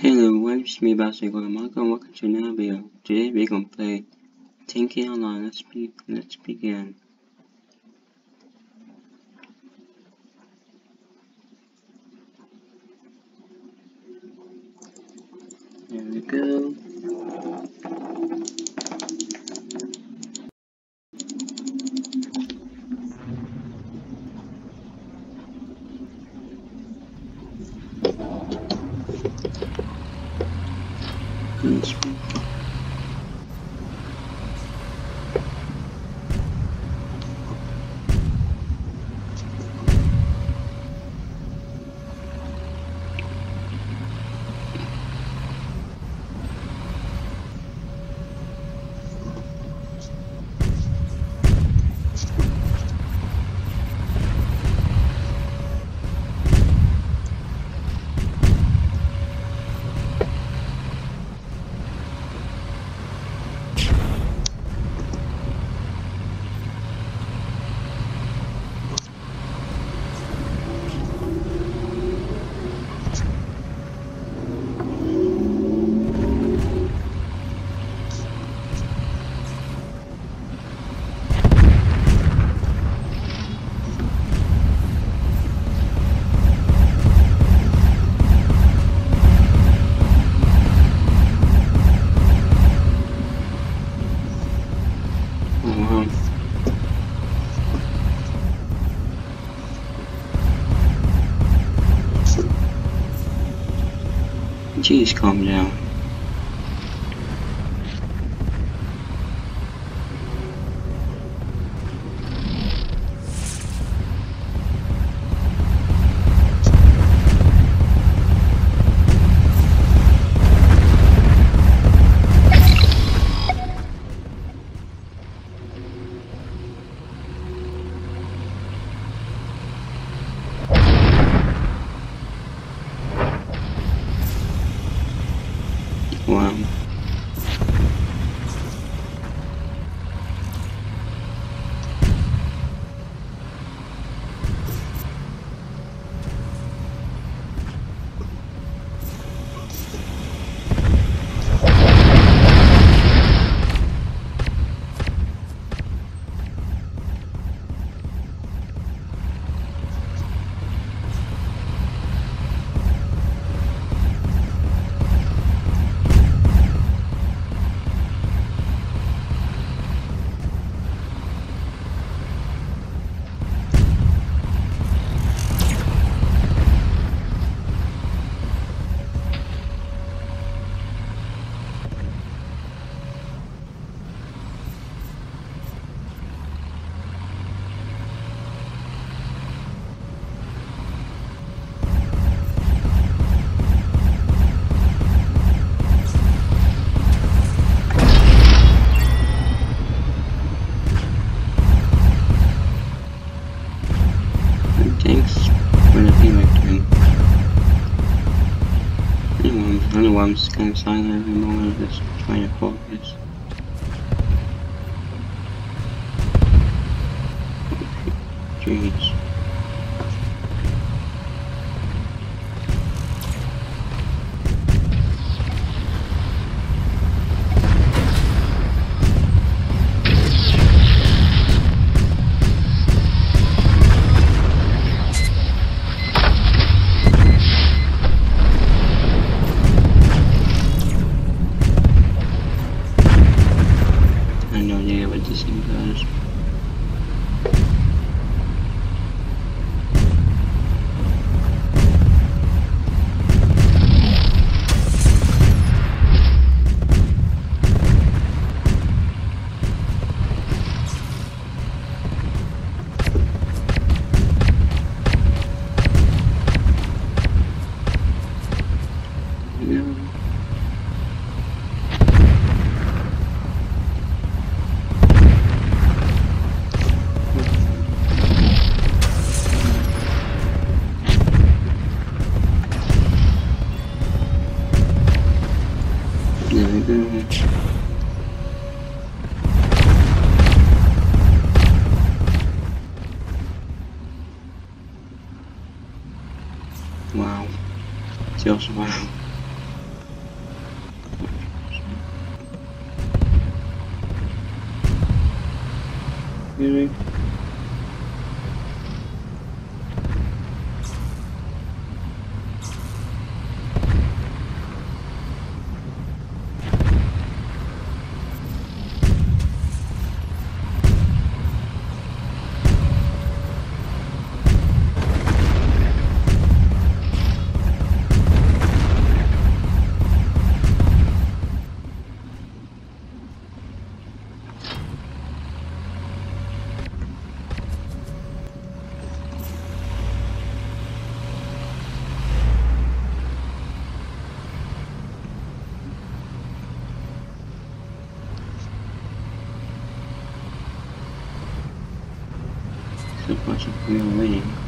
Hello everyone, it's me Bicycle and and welcome to another video. Today we're gonna play Tanki online. Let's be let's begin. There we go. Let's Jeez, calm down. Anyway, I don't know why I'm just every moment of this, trying to focus. Jeez. сильный, да? Вау. Все вау. Бежи. the bunch of green leaves.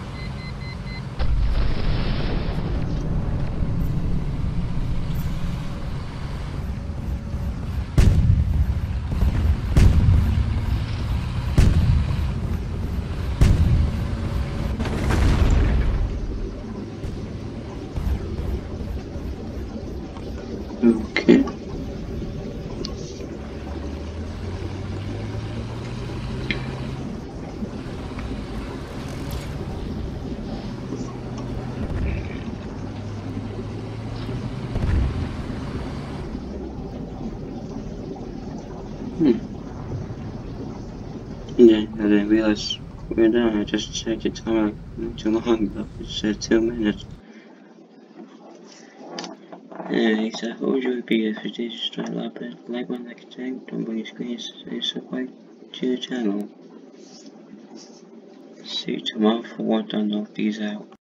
Hmm. Yeah, I didn't realize we're done. I just checked the time like not too long ago. It said two minutes. Anyways, I hope you be if you just try to like. Like one like a tank, don't bring screens, and subscribe to the channel. See you tomorrow for what done. these out.